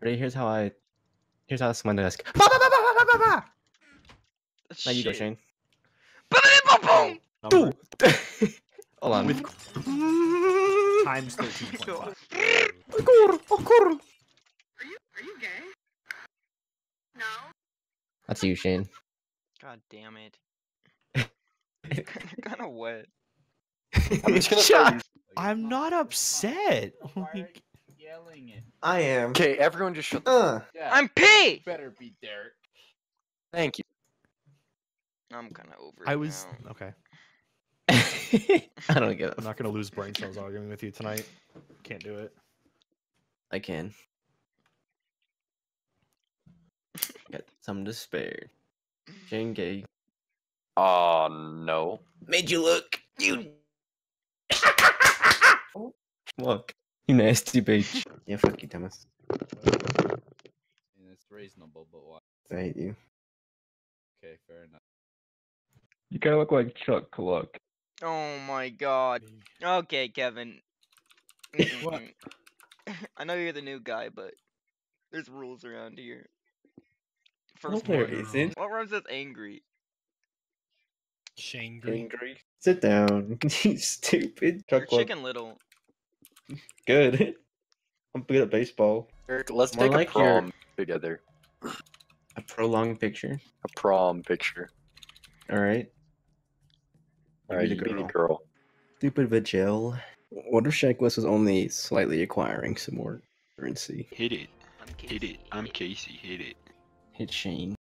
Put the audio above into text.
Ready? Here's how I. Here's how someone desk. Ba, ba, ba, ba, ba, ba, ba. Now you go, Shane. Ba-ba-da-ba-boom! Number Hold on. with times thirteen point five. Okur, okur. Are you are you gay? No. That's you, Shane. God damn it. You're kind of wet. I'm just gonna Shut- I'm not upset. Like, yelling it. I am. Okay, everyone just shut the. Uh, Yeah, I'm P! better be Derek. thank you. I'm kind of over it I was now. okay. I don't get it. I'm not gonna lose brain cells arguing with you tonight. Can't do it. I can. Got some to spare. Shane gay. Oh no. Made you look. You. look. You nasty bitch. Yeah, fuck you, Thomas. And it's reasonable, but why? I hate you. Okay, fair enough. You kind of look like Chuck Cluck. Oh my god. Okay, Kevin. What? I know you're the new guy, but there's rules around here. First there one. isn't. What rhymes with angry? Shane Green. Angry. Sit down. you stupid. You're Chuck Cluck. chicken little. Good. I'm good at baseball. Eric, let's More take like a your- prom together. A prolonged picture. A prom picture. All right. All right, the you be the girl. girl. Stupid Vigil. What if Shankless was only slightly acquiring some more currency? Hit it. I'm Hit it. I'm Casey. Hit it. Hit Shane.